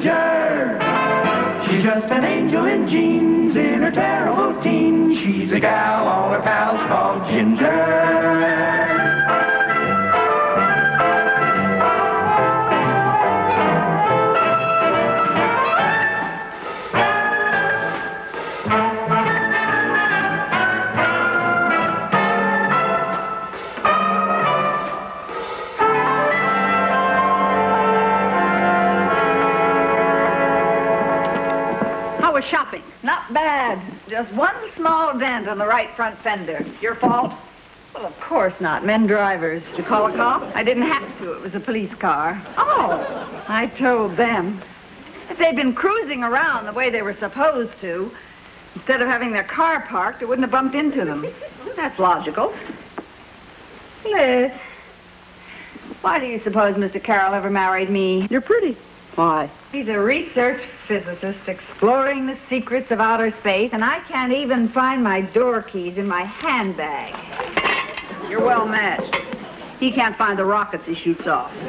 Ginger. She's just an angel in jeans in her terrible teens. She's a gal, all her pals call Ginger. Just one small dent on the right front fender. Your fault? Well, of course not. Men drivers. Did you call a cop? I didn't have to. It was a police car. Oh, I told them. If they'd been cruising around the way they were supposed to, instead of having their car parked, it wouldn't have bumped into them. that's logical. Liz, why do you suppose Mr. Carroll ever married me? You're pretty. Why? He's a research physicist exploring the secrets of outer space, and I can't even find my door keys in my handbag. You're well matched. He can't find the rockets he shoots off.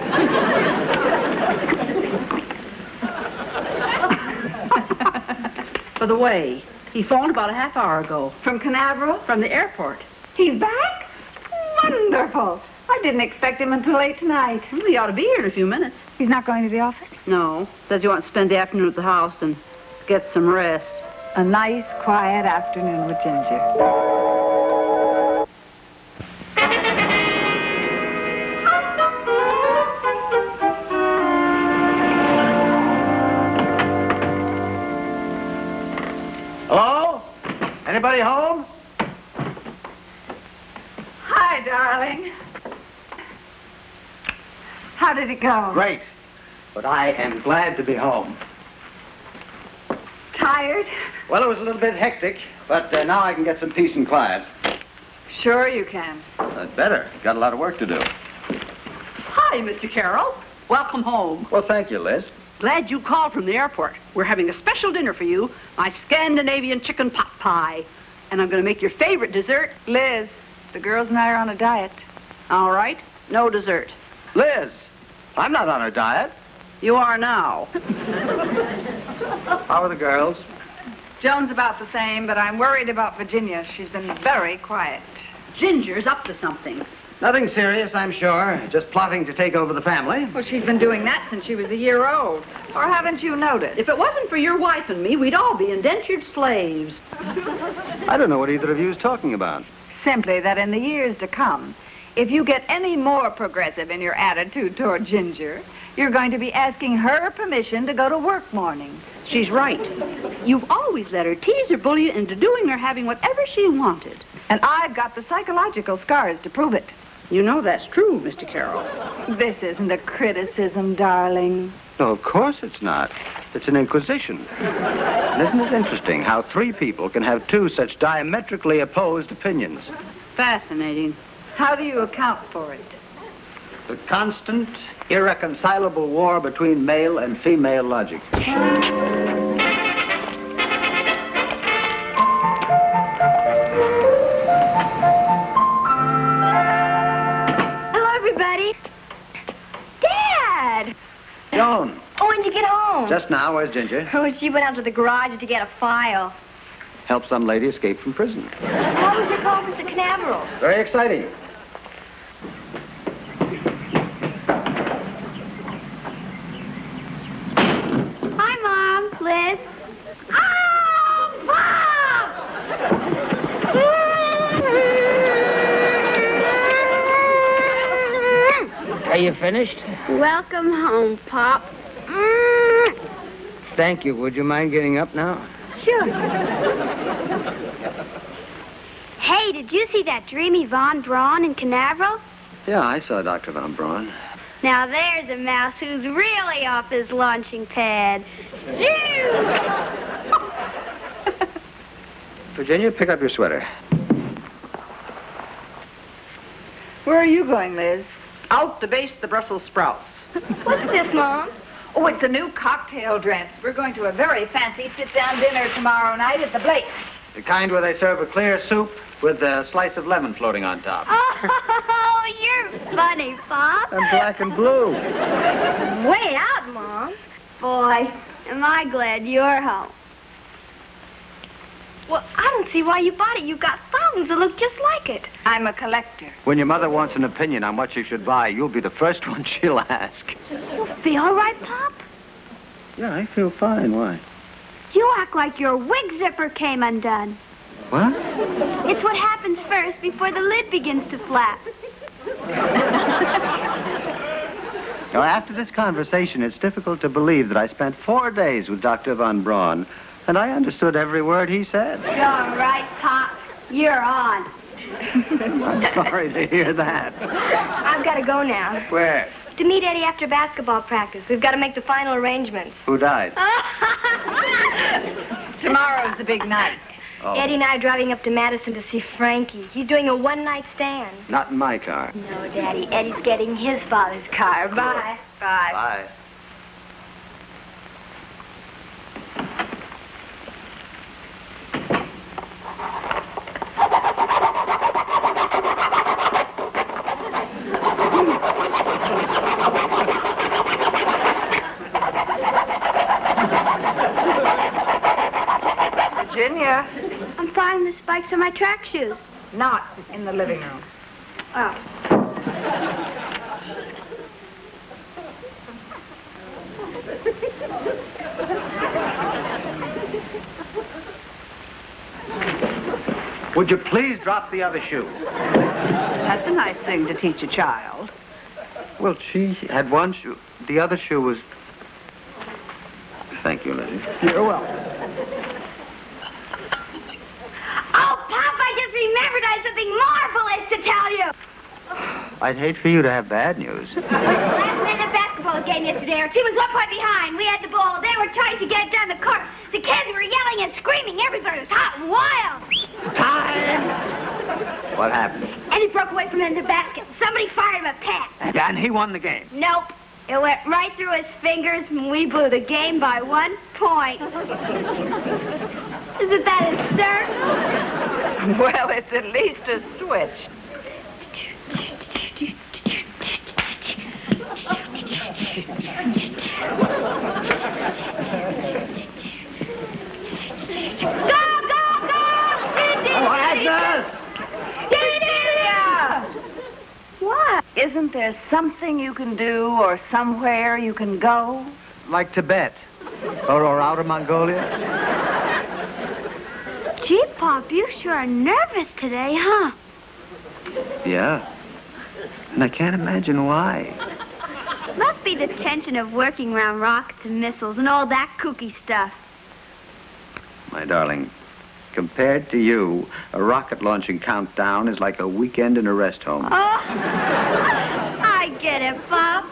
By the way, he phoned about a half hour ago From Canaveral? from the airport. He's back? Wonderful. I didn't expect him until late tonight. Well, he ought to be here in a few minutes. He's not going to the office? No, says he wants to spend the afternoon at the house and get some rest. A nice, quiet afternoon with Ginger. Hello? Anybody home? Hi, darling. How did it go? Great. But I am glad to be home. Tired? Well, it was a little bit hectic, but uh, now I can get some peace and quiet. Sure you can. I'd better. Got a lot of work to do. Hi, Mr. Carroll. Welcome home. Well, thank you, Liz. Glad you called from the airport. We're having a special dinner for you, my Scandinavian chicken pot pie. And I'm going to make your favorite dessert. Liz, the girls and I are on a diet. All right, no dessert. Liz, I'm not on a diet. You are now. How are the girls? Joan's about the same, but I'm worried about Virginia. She's been very quiet. Ginger's up to something. Nothing serious, I'm sure. Just plotting to take over the family. Well, she's been doing that since she was a year old. Or haven't you noticed? If it wasn't for your wife and me, we'd all be indentured slaves. I don't know what either of you is talking about. Simply that in the years to come, if you get any more progressive in your attitude toward Ginger, you're going to be asking her permission to go to work morning. She's right. You've always let her tease or bully you into doing or having whatever she wanted. And I've got the psychological scars to prove it. You know that's true, Mr. Carroll. This isn't a criticism, darling. No, of course it's not. It's an inquisition. And isn't it interesting how three people can have two such diametrically opposed opinions? Fascinating. How do you account for it? The constant, irreconcilable war between male and female logic. Hello, everybody. Dad! Joan, Oh, when'd you get home? just now, where's Ginger? Oh, she went out to the garage to get a file. Help some lady escape from prison. How was your conference at Canaveral? Very exciting. Hi, Mom. Liz. Oh, Are you finished? Welcome home, Pop. Mm. Thank you. Would you mind getting up now? Sure. Hey, did you see that dreamy Von Braun in Canaveral? Yeah, I saw Dr. Von Braun. Now there's a mouse who's really off his launching pad. Shoo! Virginia, pick up your sweater. Where are you going, Liz? Out to base the Brussels sprouts. What's this, Mom? Oh, it's a new cocktail dress. We're going to a very fancy sit-down dinner tomorrow night at the Blake. The kind where they serve a clear soup with a slice of lemon floating on top. Oh, you're funny, Pop. And black and blue. Way out, Mom. boy, am I glad you're home. Well, I don't see why you bought it. You've got thousands that look just like it. I'm a collector. When your mother wants an opinion on what she should buy, you'll be the first one she'll ask. You'll be all right, Pop? Yeah, I feel fine. Why? You act like your wig zipper came undone. What? It's what happens first before the lid begins to flap. Now, after this conversation, it's difficult to believe that I spent four days with Dr. Von Braun, and I understood every word he said. You're all right, Pop. You're on. I'm sorry to hear that. I've got to go now. Where? To meet Eddie after basketball practice. We've got to make the final arrangements. Who died? Tomorrow's the big night. Oh, Eddie and I are driving up to Madison to see Frankie. He's doing a one-night stand. not in my car. No, Daddy. Eddie's getting his father's car. Bye. Bye. Bye. Virginia, I'm finding the spikes on my track shoes. not in the living room. Oh. Would you please drop the other shoe? That's a nice thing to teach a child. Well, she had one shoe. The other shoe was. Thank you, Lizzie. You're welcome. Oh, Pop, I just I have something marvelous to tell you. I'd hate for you to have bad news. Last minute basketball game yesterday. Our team was one point behind. We had the ball. They were trying to get it down the court. The kids were yelling and screaming. Everybody was hot and wild. Time! What happened? And he broke away from in the basket. Somebody fired him a pass. And he won the game. Nope. It went right through his fingers, and we blew the game by one point. Isn't that absurd? Well, it's at least a switch. Go, go, go! Virginia! What? Isn't there something you can do or somewhere you can go? Like Tibet. Or, or Outer Mongolia. Pop, you sure are nervous today, huh? Yeah. And I can't imagine why. Must be the tension of working around rockets and missiles and all that kooky stuff. My darling, compared to you, a rocket launching countdown is like a weekend in a rest home. Oh, I get it, Pop.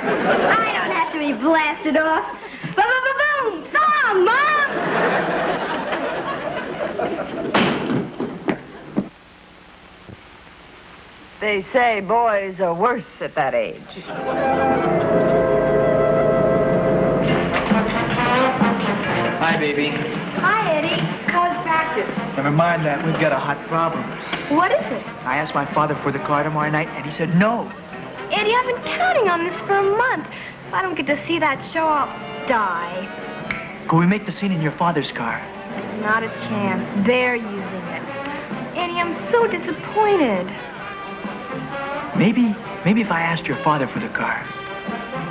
I don't have to be blasted off. Boom, boom, boom, boom. So long, Mom. They say boys are worse at that age. Hi, baby. Hi, Eddie. How's practice? Never mind that. We've got a hot problem. What is it? I asked my father for the car tomorrow night, and he said no. Eddie, I've been counting on this for a month. If I don't get to see that show, I'll die. Could we make the scene in your father's car? Not a chance. They're using it. Eddie, I'm so disappointed. Maybe, maybe if I asked your father for the car.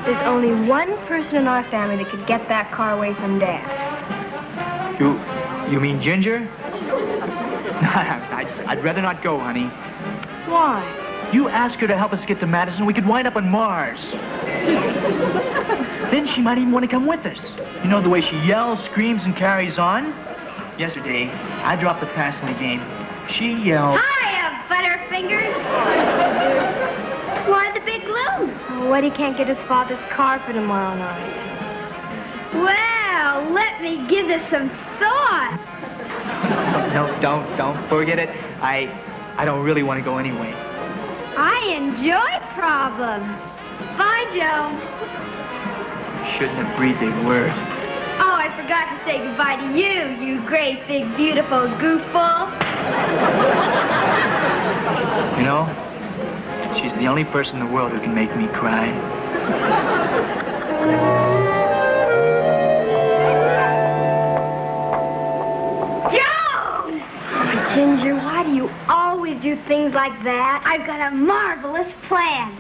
There's only one person in our family that could get that car away from Dad. You, you mean Ginger? I'd, I'd rather not go, honey. Why? You ask her to help us get to Madison, we could wind up on Mars. then she might even want to come with us. You know the way she yells, screams, and carries on? Yesterday, I dropped the pass in the game. She yelled. Hiya, Butterfingers. Why the big gloom? Oh, Eddie can't get his father's car for tomorrow night. Well, let me give this some thought. No, don't, don't forget it. I, I don't really want to go anyway. I enjoy problems. Bye, Joe. Shouldn't have breathed a word. Oh, I forgot to say goodbye to you, you great, big, beautiful goofball. You know, She's the only person in the world who can make me cry. Joan! Ginger, why do you always do things like that? I've got a marvelous plan.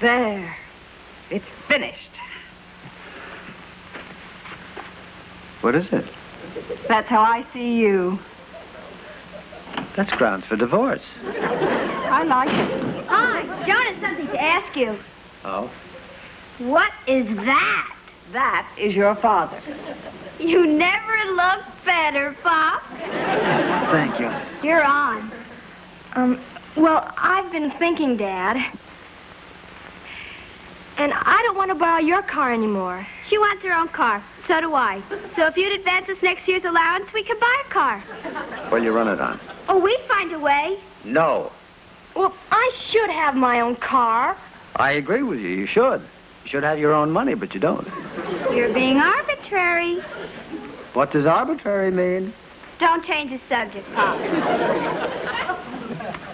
There. It's finished. What is it? That's how I see you. That's grounds for divorce. I like it. Hi, Joan has something to ask you. Oh? What is that? That is your father. You never looked better, Pop. Thank you. You're on. Um, well, I've been thinking, Dad. And I don't want to borrow your car anymore. She wants her own car. So do I. So if you'd advance us next year's allowance, we could buy a car. What'll you run it on? Oh, we'd find a way. No. Well, I should have my own car. I agree with you. You should. You should have your own money, but you don't. You're being arbitrary. What does arbitrary mean? Don't change the subject, Pop.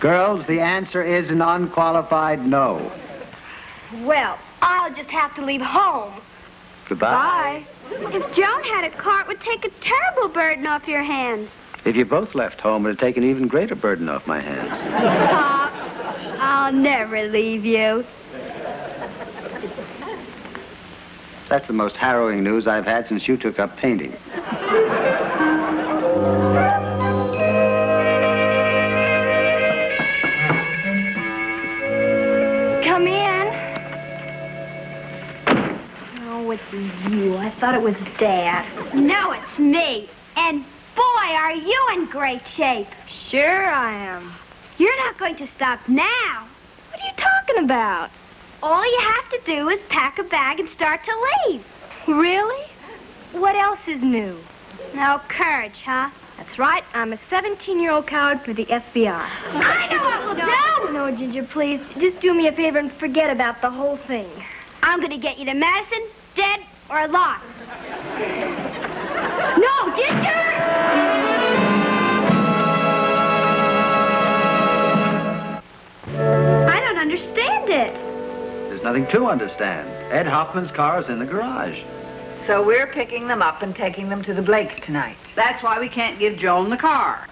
Girls, the answer is an unqualified no. Well, I'll just have to leave home. Goodbye. If Joan had a car, it would take a terrible burden off your hands. If you both left home, it would take an even greater burden off my hands. Pop, I'll never leave you. That's the most harrowing news I've had since you took up painting. You. I thought it was Dad. No, it's me. And boy, are you in great shape. Sure I am. You're not going to stop now. What are you talking about? All you have to do is pack a bag and start to leave. Really? What else is new? No courage, huh? That's right. I'm a 17-year-old coward for the FBI. I know what we'll do. No, Ginger, please. Just do me a favor and forget about the whole thing. I'm going to get you to Madison, dead or alive. No, Ginger! I don't understand it. There's nothing to understand. Ed Hoffman's car is in the garage. So we're picking them up and taking them to the Blakes tonight. That's why we can't give Joan the car.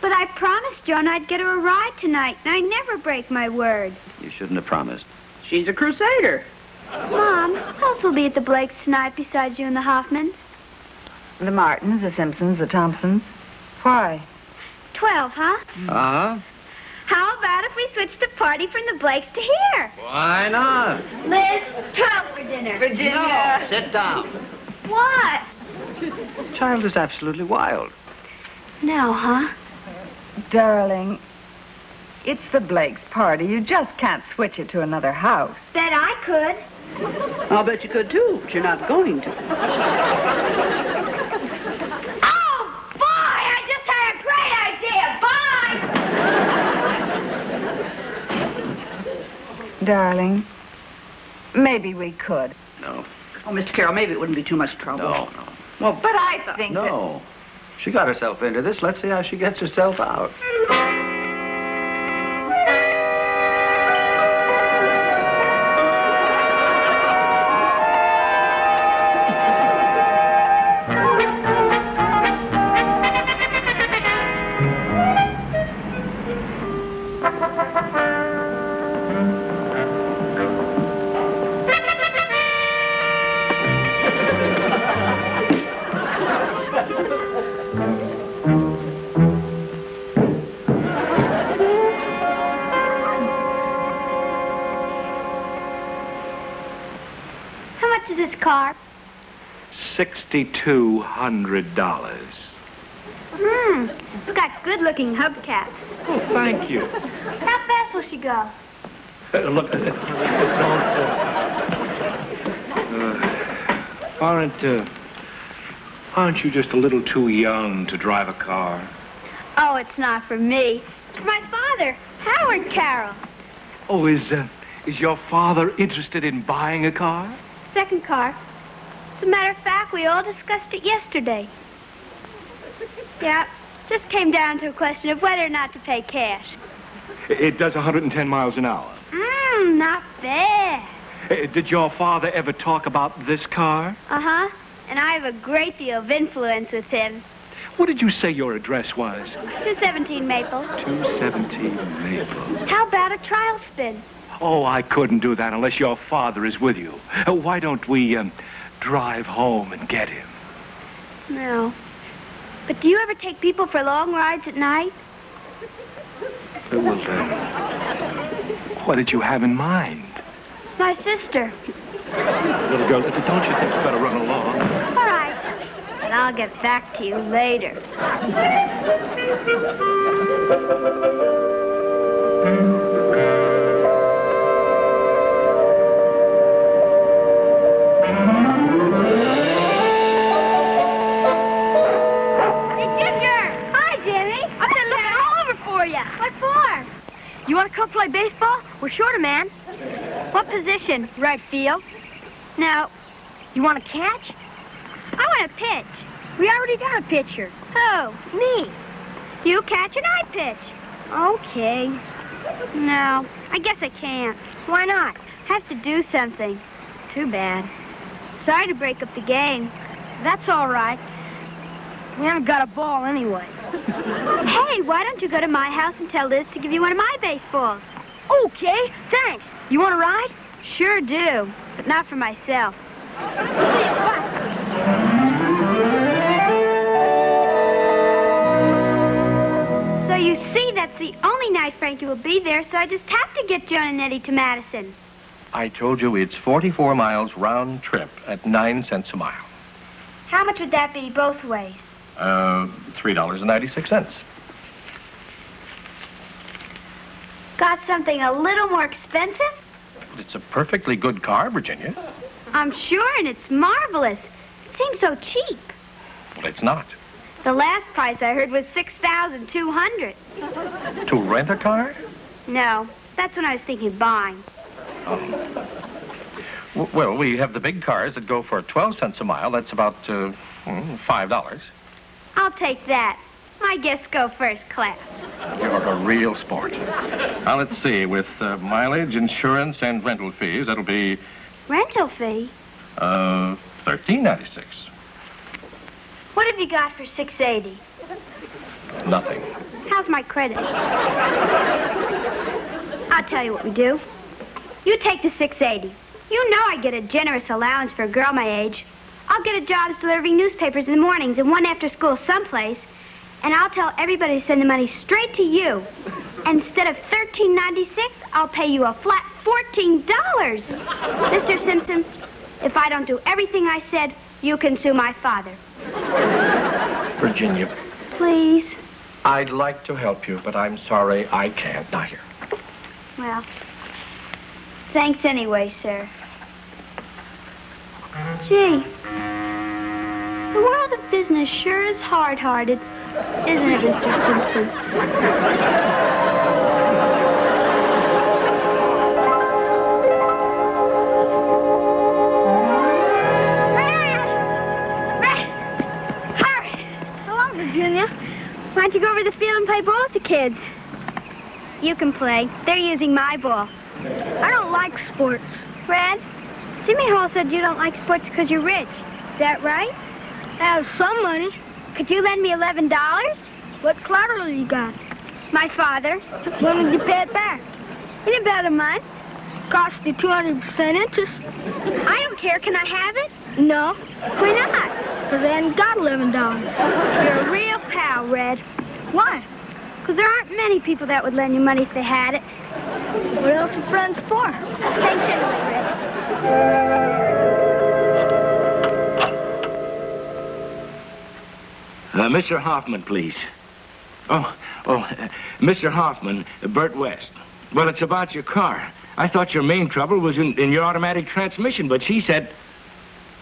But I promised Joan I'd get her a ride tonight, and I never break my word. You shouldn't have promised. She's a crusader. Mom, who else will be at the Blakes tonight besides you and the Hoffmans? The Martins, the Simpsons, the Thompsons. Why? Twelve, huh? Uh-huh. How about if we switch the party from the Blakes to here? Why not? Liz, twelve for dinner. Virginia. Sit down. What? The Child is absolutely wild. No, huh? Darling, it's the Blakes' party. You just can't switch it to another house. Bet I could. I'll bet you could too, but you're not going to. Oh, boy, I just had a great idea. Bye. Darling, maybe we could. No. Oh, Mr. Carroll, maybe it wouldn't be too much trouble. No, no. Well, But I think that... No. She got herself into this. Let's see how she gets herself out. $6,200. Hmm, it's got good-looking hubcaps. Oh, thank you. How fast will she go? Look, uh, aren't, uh, aren't you just a little too young to drive a car? Oh, it's not for me. It's for my father, Howard Carroll. Oh, is, uh, is your father interested in buying a car? Second car. As a matter of fact, we all discussed it yesterday. Yeah, just came down to a question of whether or not to pay cash. It does 110 miles an hour. Mmm, not bad. Uh, Did your father ever talk about this car? Uh-huh. and I have a great deal of influence with him. What did you say your address was? 217 Maple. 217 Maple. How about a trial spin? Oh, I couldn't do that unless your father is with you. Uh, why don't we um, drive home and get him? No. But do you ever take people for long rides at night? Well, then, what did you have in mind? My sister. Little girl, don't you think you better run along? All right. And I'll get back to you later. You want to come play baseball? We're short a man. What position? Right field. Now, you want to catch? I want to pitch. We already got a pitcher. Oh, me. You catch and I pitch. Okay. No, I guess I can't. Why not? Have to do something. Too bad. Sorry to break up the game. That's all right. We haven't got a ball anyway. Hey, why don't you go to my house and tell Liz to give you one of my baseballs? Okay, thanks. You want to ride? Sure do, but not for myself. So you see, that's the only night Frankie will be there, so I just have to get Joan and Eddie to Madison. I told you it's 44 miles round trip at 9 cents a mile. How much would that be both ways? Uh, $3.96. Got something a little more expensive? It's a perfectly good car, Virginia. I'm sure, and it's marvelous. It seems so cheap. Well, it's not. The last price I heard was six thousand two hundred. To rent a car? No, that's what I was thinking of buying. W- Well, we have the big cars that go for 12 cents a mile. That's about uh, mm, $5. I'll take that. My guests go first class. You're a real sport. Now, let's see. With uh, mileage, insurance, and rental fees, that'll be Rental fee? uh, $13.96. What have you got for six eighty? Nothing. How's my credit? I'll tell you what we do. You take the 680. You know I get a generous allowance for a girl my age. I'll get a job delivering newspapers in the mornings and one after school someplace. And I'll tell everybody to send the money straight to you. Instead of $13.96, I'll pay you a flat $14. Mr. Simpson, if I don't do everything I said, you can sue my father. Virginia, Please. I'd like to help you, but I'm sorry I can't. Now, here. Well, thanks anyway, sir. Gee, the world of business sure is hard-hearted, isn't it, Mr. Simpson? Hello, Virginia. Why don't you go over the field and play ball with the kids? You can play. They're using my ball. I don't like sports. Fred, Jimmy Hall said you don't like sports because you're rich. Is that right? I have some money. Could you lend me eleven dollars? What collateral you got? My father. When will you pay it back? In about a month. Cost you two hundred percent interest. I don't care. Can I have it? No. Why not? Because I hadn't got eleven dollars. You're a real pal, Red. Why? Because there aren't many people that would lend you money if they had it. What else are friends for? Thanks anyway, Red. Uh, Mr. Hoffman, please. Oh, oh, uh, Mr. Hoffman, uh, Bert West. Well, it's about your car. I thought your main trouble was in, in your automatic transmission, but she said,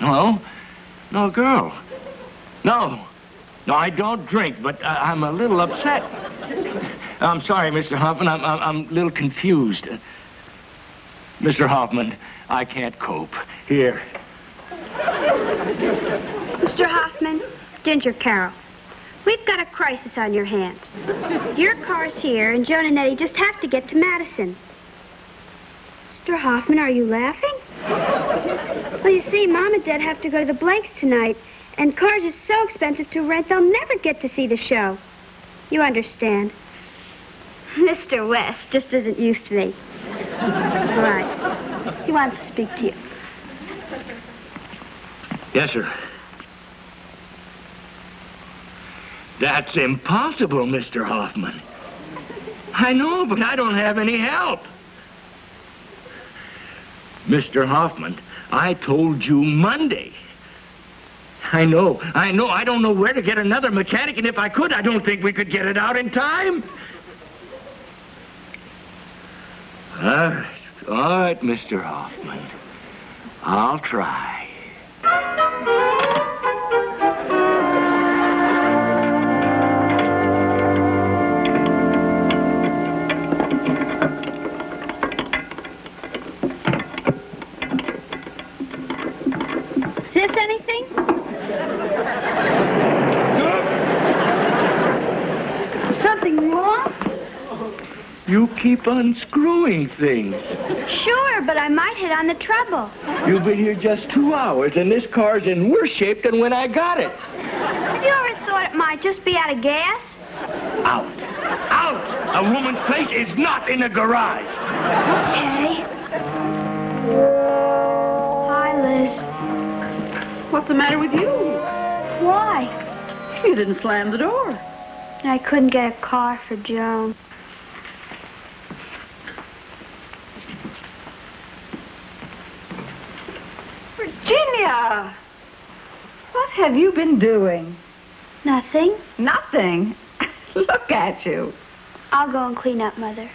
no, no, girl. No, no, I don't drink, but I, I'm a little upset. I'm sorry, Mr. Hoffman. I'm, I'm, I'm a little confused. Mr. Hoffman, I can't cope. Here. Mr. Hoffman, Ginger Carroll, we've got a crisis on your hands. Your car's here, and Joan and Eddie just have to get to Madison. Mr. Hoffman, are you laughing? Well, you see, Mom and Dad have to go to the Blakes tonight, and cars are so expensive to rent they'll never get to see the show. You understand? Mr. West just isn't used to me. Right. He wants to speak to you. Yes, sir. That's impossible, Mr. Hoffman. I know, but I don't have any help. Mr. Hoffman, I told you Monday. I know, I know. I don't know where to get another mechanic, and if I could, I don't think we could get it out in time. All right, all right, Mr. Hoffman. I'll try. You keep unscrewing things. Sure, but I might hit on the trouble. You've been here just two hours, and this car's in worse shape than when I got it. Have you ever thought it might just be out of gas? Out. Out! A woman's place is not in a garage. Okay. Hi, Liz. What's the matter with you? Why? You didn't slam the door. I couldn't get a car for Joan. Virginia! What have you been doing? Nothing. Nothing. Look at you. I'll go and clean up, Mother.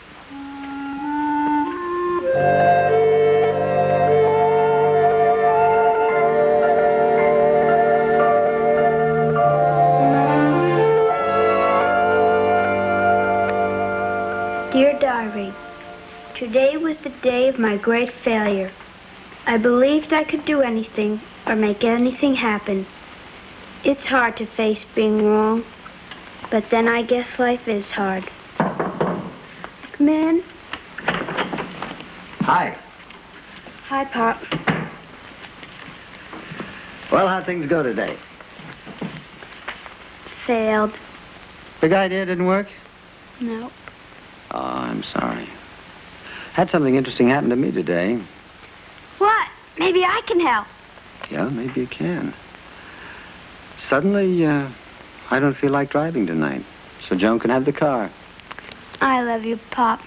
Dear Diary, today was the day of my great failure. I believed I could do anything or make anything happen. It's hard to face being wrong, but then I guess life is hard. Come in. Hi. Hi, Pop. Well, how'd things go today? Failed. Big idea didn't work? No. Oh, I'm sorry. Had something interesting happen to me today. What? Maybe I can help. Yeah, maybe you can. Suddenly, uh, I don't feel like driving tonight, so Joan can have the car. I love you, Pop,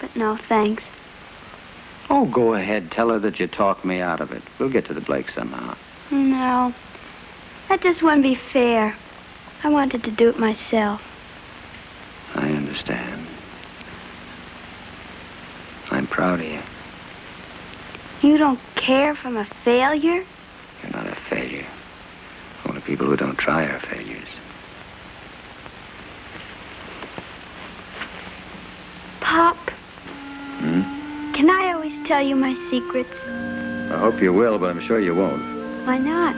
but no thanks. Oh, go ahead. Tell her that you talked me out of it. We'll get to the Blake somehow. No. That just wouldn't be fair. I wanted to do it myself. I understand. I'm proud of you. You don't care if I'm a failure? You're not a failure. Only people who don't try are failures. Pop, Hmm? can I always tell you my secrets? I hope you will, but I'm sure you won't. Why not?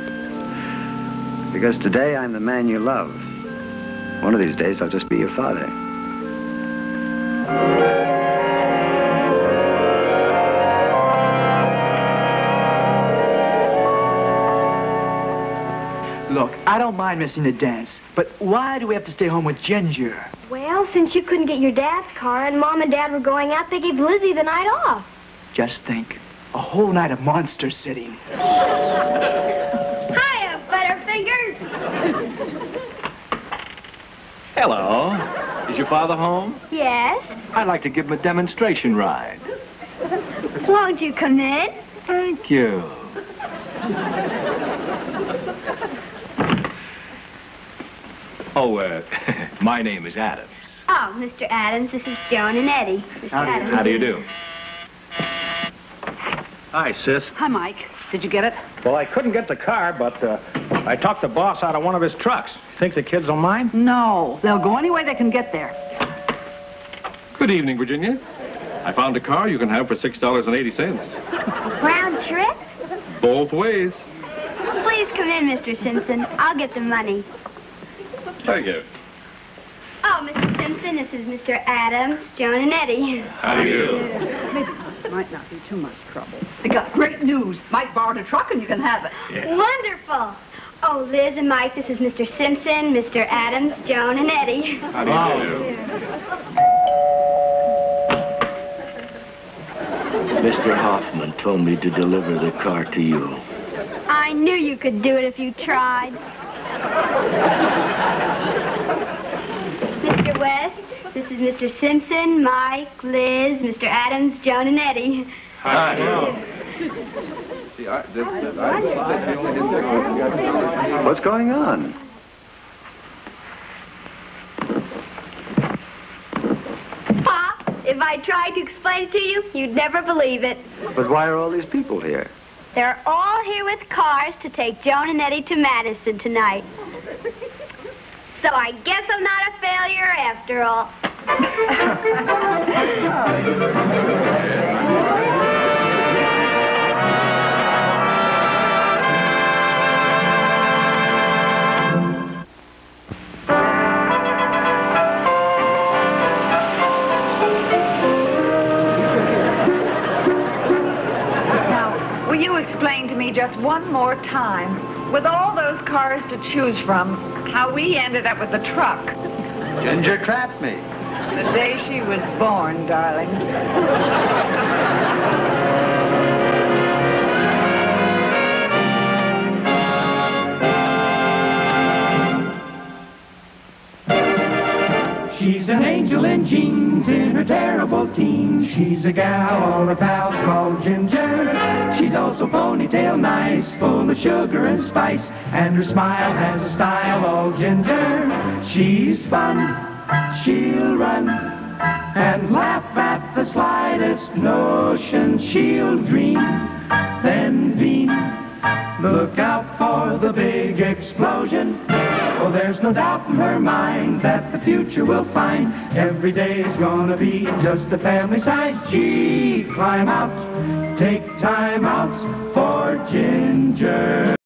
Because today I'm the man you love. One of these days I'll just be your father. Look, I don't mind missing the dance, but why do we have to stay home with Ginger? Well, since you couldn't get your dad's car and Mom and Dad were going out, they gave Lizzie the night off. Just think, a whole night of monster sitting. Hiya, Butterfingers! Hello. Is your father home? Yes? I'd like to give him a demonstration ride. Won't you come in? Thank you. Oh, uh, my name is Adams. Oh, Mr. Adams, this is Joan and Eddie. Mr. Adams. How do you do? Hi, sis. Hi, Mike. Did you get it? Well, I couldn't get the car, but uh, I talked the boss out of one of his trucks. Think the kids will mind? No. They'll go any way they can get there. Good evening, Virginia. I found a car you can have for $6.80. Round trip? Both ways. Please come in, Mr. Simpson. I'll get the money. Thank you. Oh, Mr. Simpson, this is Mr. Adams, Joan, and Eddie. How do you do? Might not be too much trouble. I got great news. Mike borrowed a truck and you can have it. Wonderful. Oh, Liz and Mike, this is Mr. Simpson, Mr. Adams, Joan, and Eddie. I love you. Mr. Hoffman told me to deliver the car to you. I knew you could do it if you tried. Mr. West, this is Mr. Simpson, Mike, Liz, Mr. Adams, Joan, and Eddie. Hi. What's going on? Pop, if I tried to explain it to you, you'd never believe it. But why are all these people here? They're all here with cars to take Joan and Eddie to Madison tonight. So I guess I'm not a failure after all. Now, will you explain to me just one more time, with all those cars to choose from, how we ended up with the truck? Ginger trapped me. The day she was born, darling. She's an angel in jeans in her terrible teens. She's a gal, all her pals call Ginger. She's also ponytail nice, full of sugar and spice. And her smile has a style, all Ginger. She's fun, she'll run and laugh at the slightest notion. She'll dream, then beam. Look out for the big explosion. Oh, there's no doubt in her mind that the future will find every day's gonna be just a family size. Gee, climb out, take time out for Ginger.